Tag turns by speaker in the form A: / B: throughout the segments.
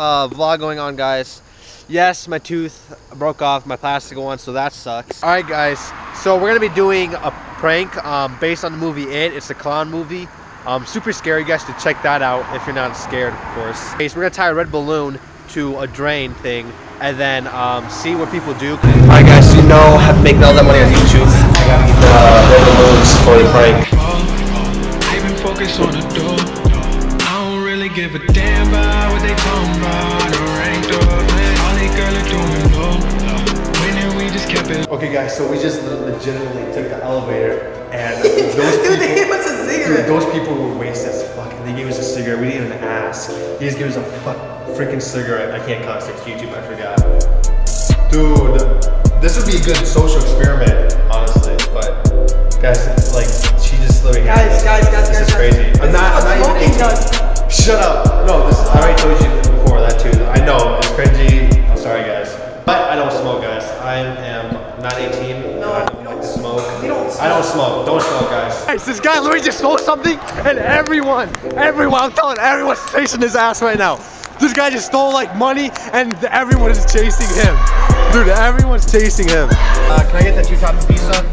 A: uh, vlog going on, guys. Yes, my tooth broke off, my plastic one, so that sucks. All right, guys. So we're gonna be doing a prank um, based on the movie It. It's a clown movie. Um, super scary. Guys should check that out if you're not scared, of course. Okay, so we're gonna tie a red balloon to a drain thing and then um, see what people do. All right, guys. So you know how to make all that money on YouTube. I get the uh, red balloons for the prank.
B: Really give a damn about what they talking about. The ranked up, man. All they girl are doing low. Winning, we just kept it.
A: Okay, guys. So we just legitimately took the elevator and those
C: Dude, they
A: people-
C: gave us a
A: Dude,
C: cigarette.
A: those people were wasted as fuck. And they gave us a cigarette. We didn't even ask. They just gave us a fuck freaking cigarette. I can't cuss. It's YouTube. I forgot. Dude, this would be a good social experiment, honestly. But guys, Shut up. No, this. I already told you before that too. I know it's cringy. I'm sorry, guys. But I don't smoke, guys. I am not 18.
C: No,
A: I
C: we
A: don't like
C: don't
A: smoke.
C: We don't
A: I don't smoke. Don't smoke, guys. Guys, this guy literally just stole something, and everyone, everyone, I'm telling everyone's chasing his ass right now. This guy just stole like money, and everyone is chasing him. Dude, everyone's chasing him. Uh, can I get the two topping pizza?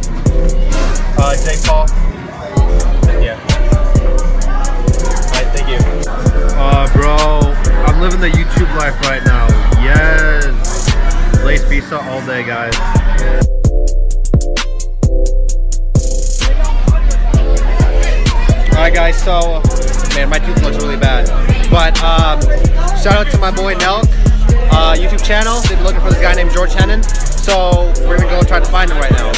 A: Uh, Jake Paul. Living the YouTube life right now. Yes. Lace pizza all day, guys. Alright guys, so man, my tooth looks really bad. But um, shout out to my boy Nelk, uh, YouTube channel. They've been looking for this guy named George Hennen. So we're gonna go try to find him right now.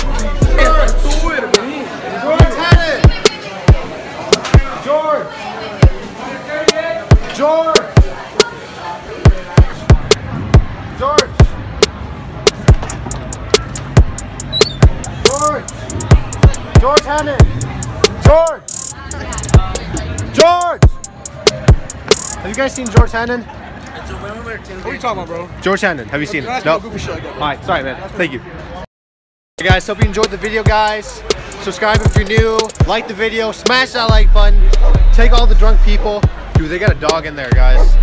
A: George! George Hennen! George! George! Have you guys seen George Hannon?
D: What are you talking about, bro?
A: George Hannon. have you seen
D: Don't
A: it?
D: ask
A: No.
D: no goofy shit like that.
A: Alright, sorry man. Thank you. Hey guys, hope you enjoyed the video guys. Subscribe if you're new. Like the video. Smash that like button. Take all the drunk people. Dude, they got a dog in there, guys.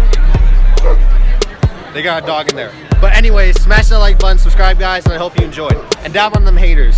A: They got a dog in there. But anyways, smash that like button, subscribe guys, and I hope you enjoyed. And down on them haters.